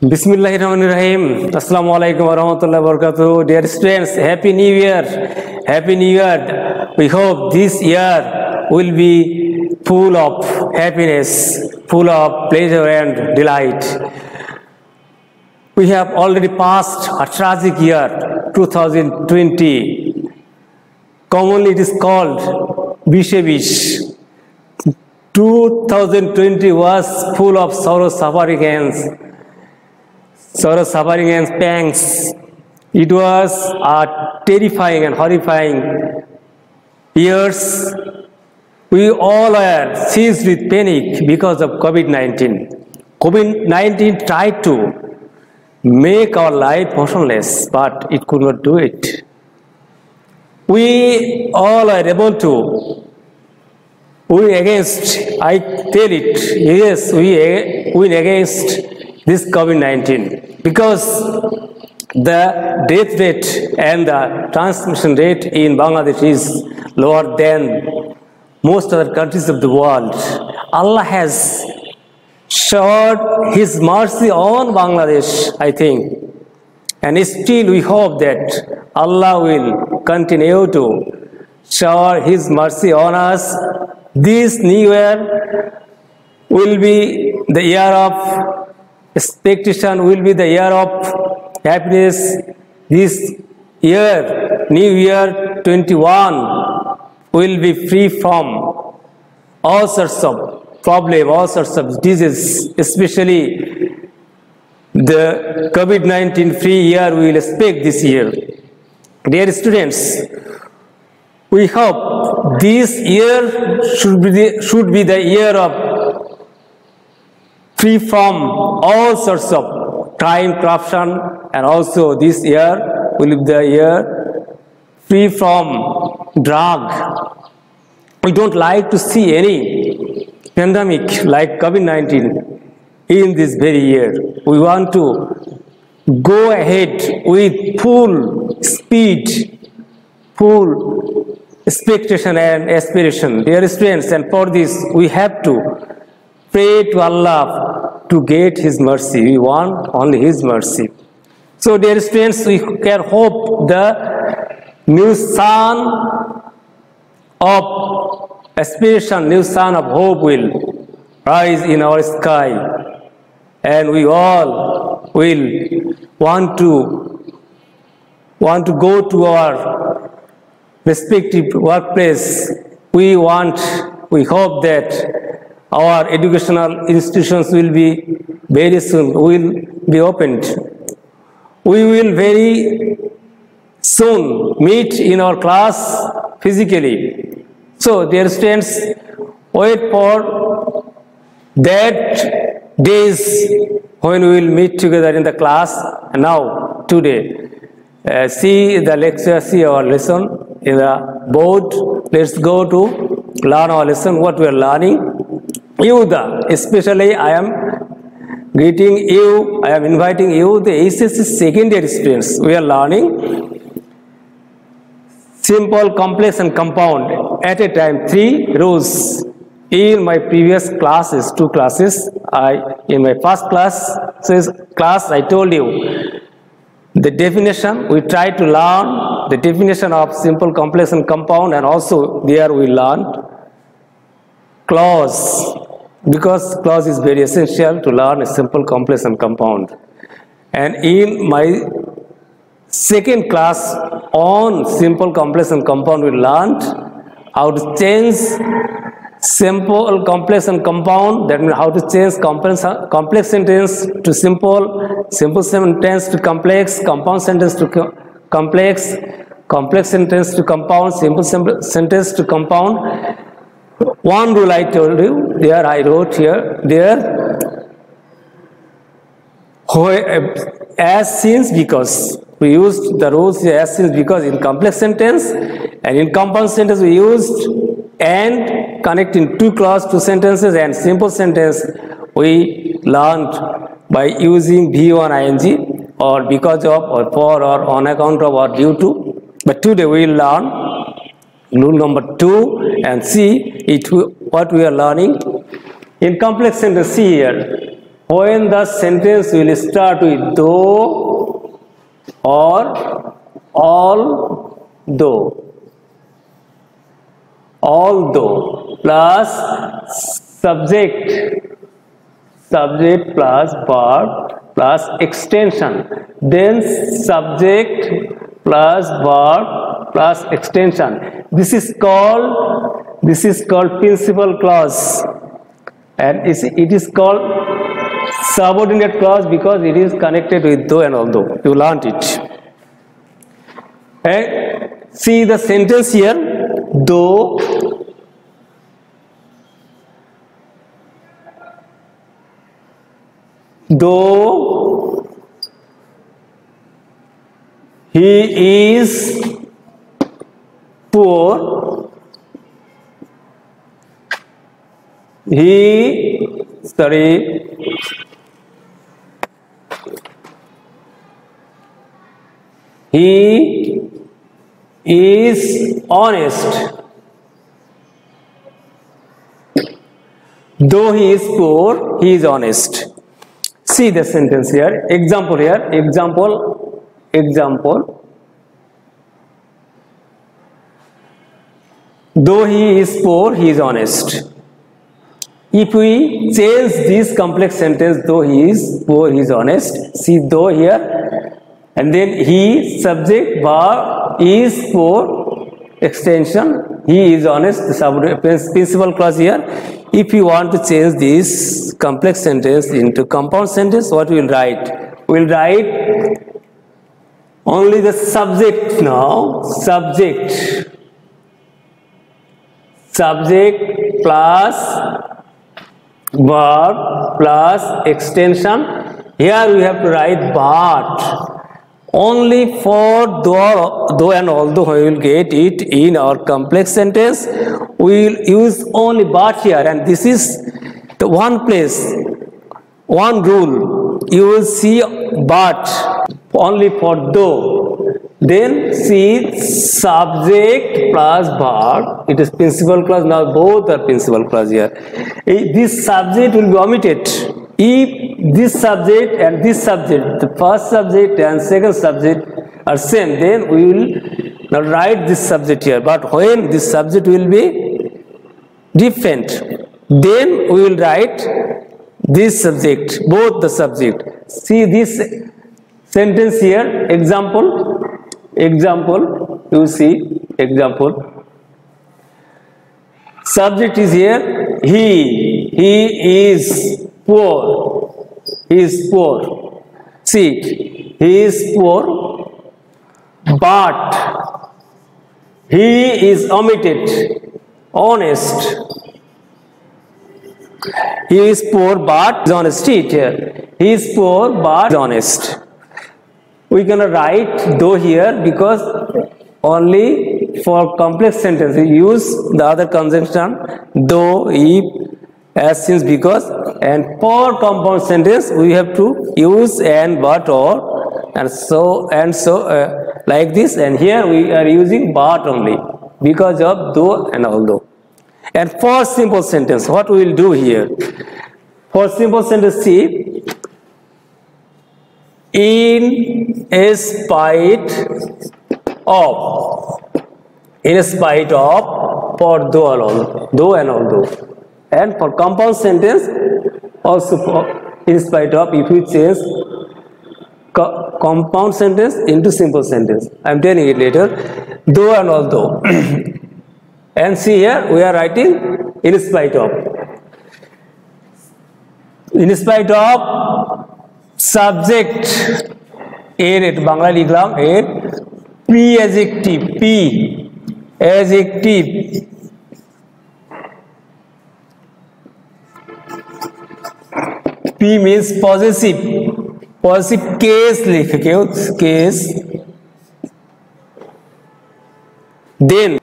Bismillahirrahmanirrahim. Assalamu alaikum warahmatullahi wabarakatuh. Dear students, Happy New Year. Happy New Year. We hope this year will be full of happiness, full of pleasure and delight. We have already passed a tragic year, 2020. Commonly it is called Bishevish. 2020 was full of sorrow, suffering, and sorrow, suffering, and pangs. It was a terrifying and horrifying years. We all are seized with panic because of COVID 19. COVID 19 tried to make our life motionless, but it could not do it. We all are able to win against, I tell it, yes, we win against this COVID-19 because the death rate and the transmission rate in Bangladesh is lower than most other countries of the world. Allah has showered His mercy on Bangladesh, I think. And still we hope that Allah will continue to shower His mercy on us. This new year will be the year of expectation will be the year of happiness. This year, New Year 21, will be free from all sorts of problem, all sorts of diseases, especially the COVID-19 free year we will expect this year. Dear students, we hope this year should be the, should be the year of free from all sorts of crime, corruption, and also this year will be the year free from drug. We don't like to see any pandemic like COVID-19 in this very year. We want to go ahead with full speed, full expectation and aspiration. Dear students, and for this we have to pray to Allah to get His mercy. We want only His mercy. So, dear students, we can hope the new sun of aspiration, new sun of hope will rise in our sky, and we all will want to want to go to our respective workplace. We want, we hope that our educational institutions will be very soon will be opened. We will very soon meet in our class physically. So, dear students, wait for that days when we will meet together in the class. Now, today, uh, see the lecture, see our lesson in the board. Let's go to learn our lesson, what we are learning. You, the, especially I am greeting you, I am inviting you, the HSC second year students. We are learning simple, complex and compound at a time, three rows. In my previous classes, two classes, I in my first class, so class I told you the definition, we try to learn the definition of simple, complex and compound and also there we learned clause because clause is very essential to learn a simple, complex and compound. And in my second class on simple, complex and compound, we learned how to change simple, complex and compound. That means how to change complex, complex sentence to simple, simple sentence to complex, compound sentence to co complex, complex sentence to compound, simple simple sentence to compound one rule I told you, there I wrote here, there, as since because. We used the rules as since because in complex sentence and in compound sentence we used and connecting two clause, two sentences and simple sentence we learned by using V1 ing or because of or for or on account of or due to. But today we learn rule number two and see it what we are learning in complex sentence see here. When the sentence will start with though or all although although plus subject. Subject plus verb plus extension. Then subject plus verb plus extension. This is called this is called principal clause and it is called subordinate clause because it is connected with though and although. You learned it. And see the sentence here though though he is poor he sorry he is honest though he is poor he is honest see the sentence here example here example example though he is poor he is honest if we change this complex sentence though he is poor he is honest see though here and then he subject verb is poor extension he is honest principal clause here if you want to change this complex sentence into compound sentence, what we will write? We will write only the subject now, subject, subject plus verb plus extension. Here we have to write but. Only for though, though and although we will get it in our complex sentence we will use only but here. And this is the one place one rule. You will see but only for though then see subject plus verb. It is principal clause. Now both are principal clause here. Eh, this subject will be omitted. If this subject and this subject, the first subject and second subject are same, then we will now write this subject here. But when this subject will be different, then we will write this subject, both the subject. See this sentence here, example, example, you see, example. Subject is here, he, he is poor. He is poor. See, he is poor, but he is omitted, honest. He is poor but honest. here. He is poor but honest. We're gonna write though here because only for complex sentences we use the other conjunction though, if, as since because and for compound sentence we have to use and but or and so and so uh, like this and here we are using but only because of though and although. And for simple sentence what we will do here? For simple sentence see in spite of in spite of for though and although though and although and for compound sentence also for in spite of if you change co compound sentence into simple sentence. I am telling it later. Though and although and see here we are writing in spite of. In spite of subject এর বাংলা লিখলাম এর P adjective P adjective P means possessive possessive case लिख के case then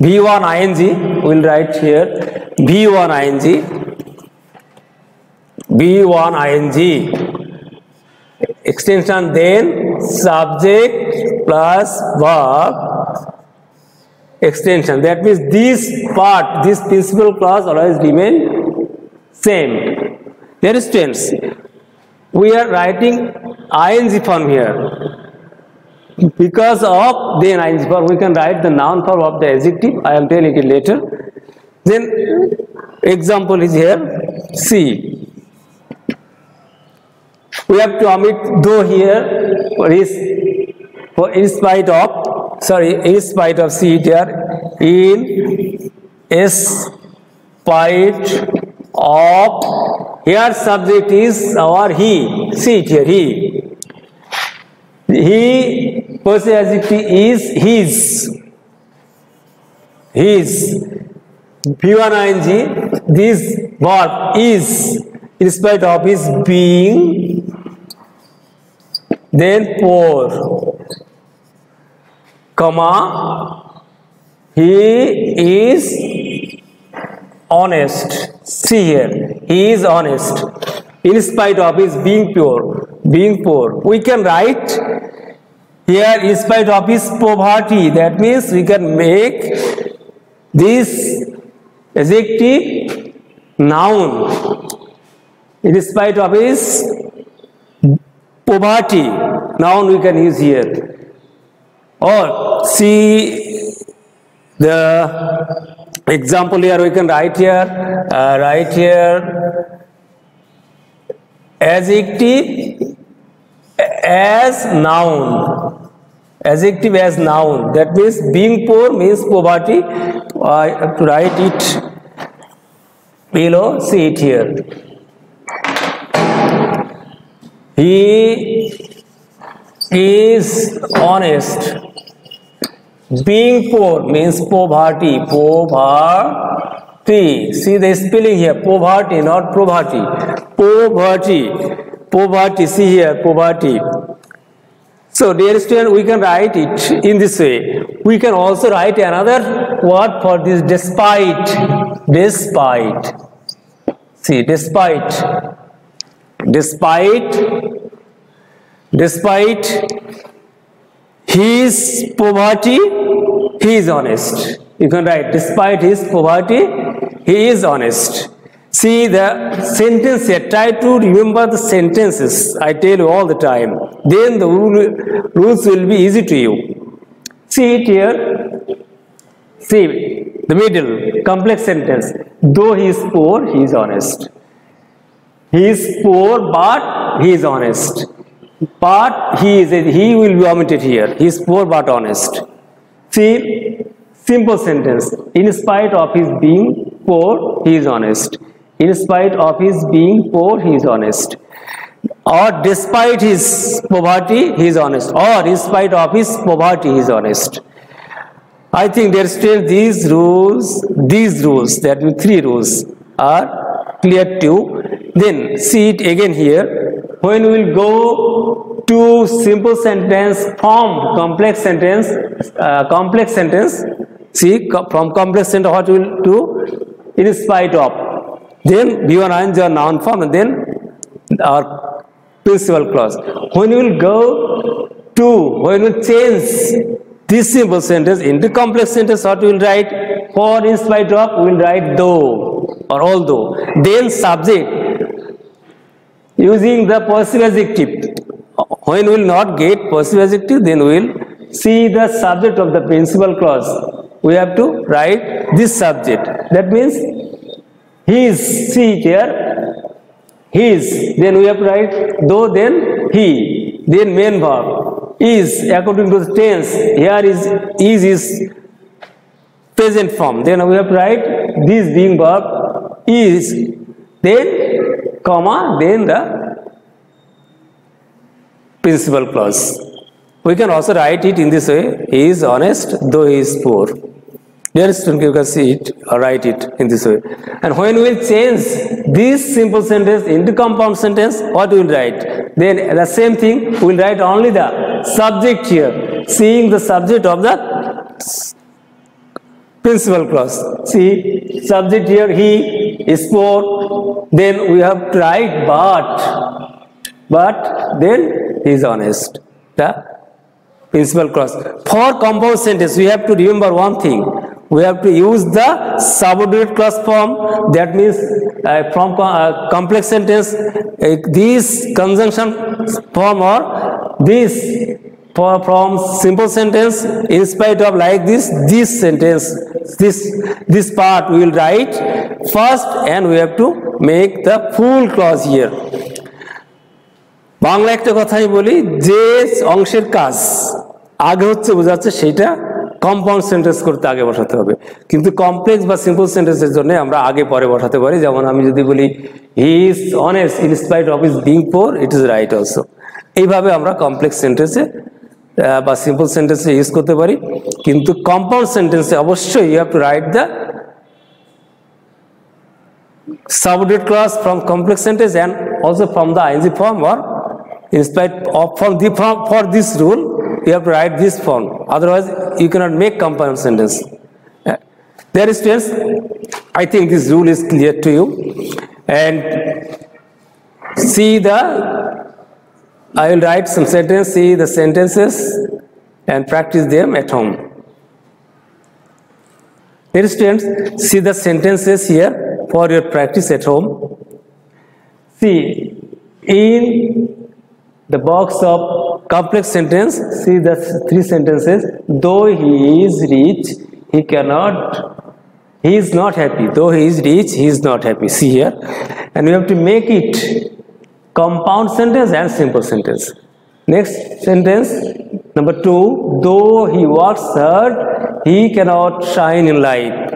V1 ing will write here V1 ing V1 ing extension then subject plus verb extension that means this part this principal clause always remain same there is students, we are writing ing form here. Because of the ing form, we can write the noun form of the adjective. I am telling it later. Then example is here. See, we have to omit though here for is for in spite of sorry in spite of see here in is spite of here subject is our he see it here he. He possessive adjective is his. His. V1 ing this verb is in spite of his being then poor comma he is honest. See here he is honest. In spite of his being pure being poor we can write here in spite of his poverty that means we can make this adjective noun. In spite of his poverty noun we can use here or see the example here we can write here uh, write here adjective as noun adjective as noun that means being poor means poverty i have to write it below see it here he is honest being poor means poverty poverty see the spelling here poverty not poverty poverty poverty see here poverty so dear student we can write it in this way we can also write another word for this despite despite see despite despite despite his poverty he is honest. You can write despite his poverty he is honest. See the sentence here try to remember the sentences. I tell you all the time. Then the rule, rules will be easy to you. See it here. See the middle complex sentence. Though he is poor he is honest he is poor but he is honest. But he is he will be omitted here. He is poor but honest. See simple sentence. In spite of his being poor he is honest. In spite of his being poor he is honest. Or despite his poverty he is honest. Or in spite of his poverty he is honest. I think there still these rules these rules that three rules are clear to then see it again here. When we will go to simple sentence from complex sentence uh, complex sentence see from complex sentence what we will do in spite of then v1 ing are noun form and then our principal clause. When we will go to when we change this simple sentence into complex sentence what we will write? For in spite of we will write though or although then subject using the possessive adjective. When we will not get possessive adjective then we will see the subject of the principal clause. We have to write this subject. That means his see here his then we have to write though then he. Then main verb is. According to the tense here is is is present form. Then we have to write this being verb is. Then comma then the principal clause. We can also write it in this way. He is honest though he is poor. Dear student you can see it or write it in this way. And when we change this simple sentence into compound sentence what we will write? Then the same thing we will write only the subject here seeing the subject of the principal clause. See subject here he is poor then we have tried but but then he is honest. The principal clause. For compound sentence we have to remember one thing. We have to use the subordinate clause form. That means uh, from uh, complex sentence, uh, this conjunction form or this from simple sentence, in spite of like this this sentence, this this part we will write. First, and we have to make the full clause here. Bangla একটা কথাই বলি, যে অংশের কাজ আগে হচ্ছে বোঝাচ্ছে সেটা কম্পাউন্ড সেন্টেন্স করতে আগে বসাতে হবে। কিন্তু কমপ্লেক্স বা সিম্পল সেন্টেন্সের জন্য আমরা আগে পরে বসাতে পারি। যেমন আমি যদি বলি he is honest in spite of his being poor it is right also এইভাবে আমরা কমপ্লেক্স সেন্টেন্সে বা সিম্পল সেন্টেন্সে ইউজ করতে পারি কিন্তু কম্পাউন্ড সেন্টেন্সে অবশ্যই you have to write the subordinate clause from complex sentence and also from the ing form or in spite of from the form for this rule you have to write this form otherwise you cannot make compound sentence Uh, there is students i think this rule is clear to you and see the i will write some sentence see the sentences and practice them at home Dear students, see the sentences here for your practice at home. See, in the box of complex sentence, see the three sentences. Though he is rich, he cannot, he is not happy. Though he is rich, he is not happy. See here. And we have to make it compound sentence and simple sentence. Next sentence, number two, though he works hard, he cannot shine in light.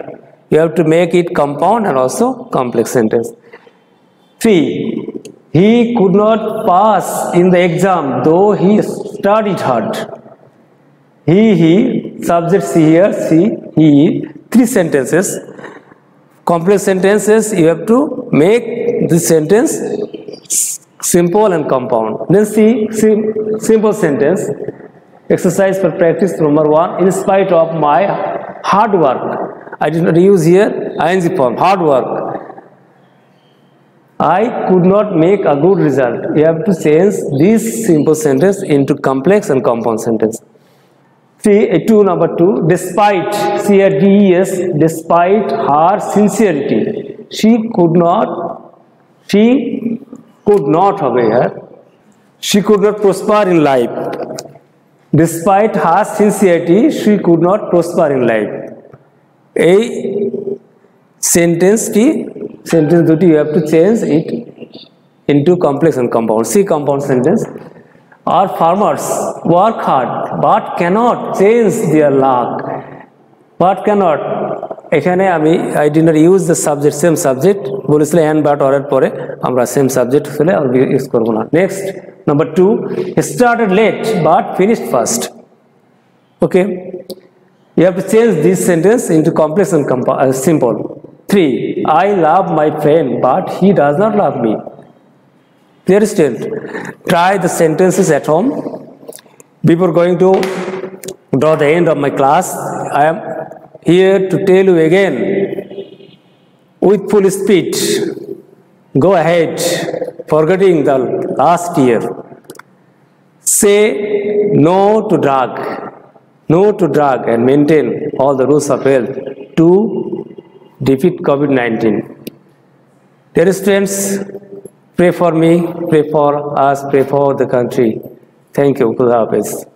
You have to make it compound and also complex sentence. Three, he could not pass in the exam, though he studied hard. He, he, subject see here, see, he, three sentences. Complex sentences, you have to make this sentence simple and compound. Then see, sim, simple sentence. Exercise for practice number one. In spite of my hard work, I did not use here ing form. Hard work. I could not make a good result. You have to change this simple sentence into complex and compound sentence. See, uh, two number two. Despite, see here, des, despite her sincerity, she could not, she could not, হবে here, she could not prosper in life. Despite her sincerity, she could not prosper in life. এই সেন্টেন্সটি sentence দুটি you have to change it into complex and compound C compound sentence are farmers work hard but cannot change দিয়ার lakh but cannot এখানে আমি I did not use the subject same subject বলেছিলাম and but অরের পরে আমরা same subject হলে আর use করবো না next number two started late but finished first okay You have to change this sentence into complex and compa- uh, simple. Three, I love my friend, but he does not love me. Dear student, try the sentences at home. Before going to draw the end of my class, I am here to tell you again with full speed. Go ahead, forgetting the last year. Say no to drug no to drug and maintain all the rules of health to defeat COVID-19. Dear students, pray for me, pray for us, pray for the country. Thank you. Hafiz.